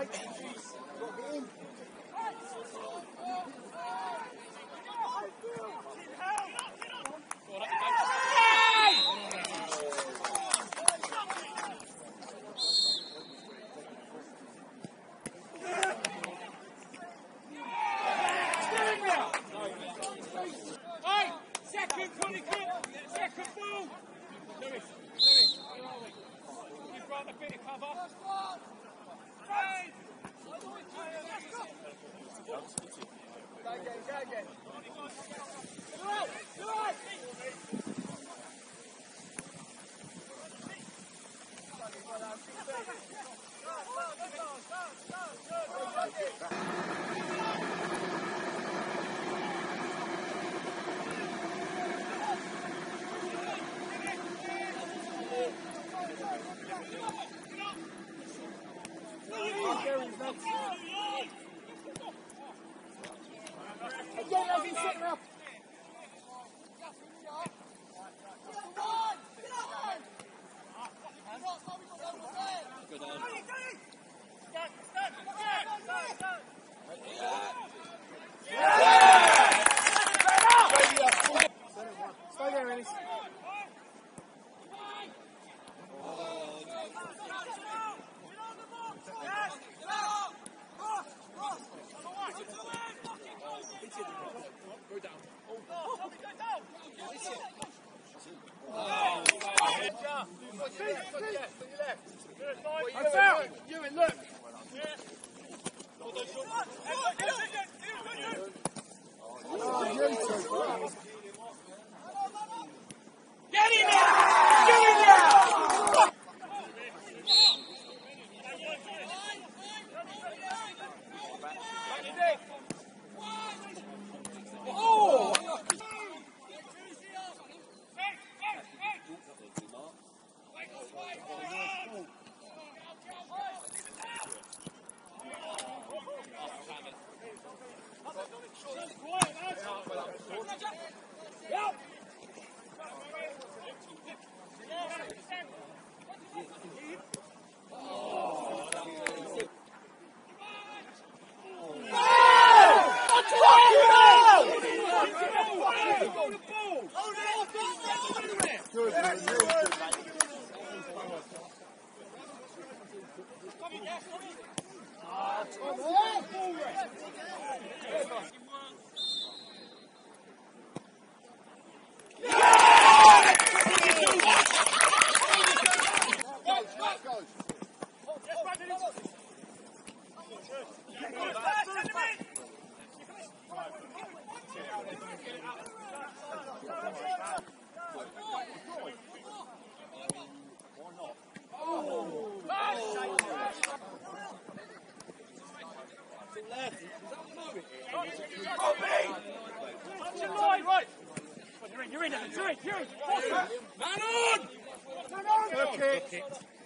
right. Lewis, Lewis, you're. You've got a bit of cover. Go again, Out. You and look. Good, man. Really You're in, you're in, you're in, you're in. Man on! Look it. Fuck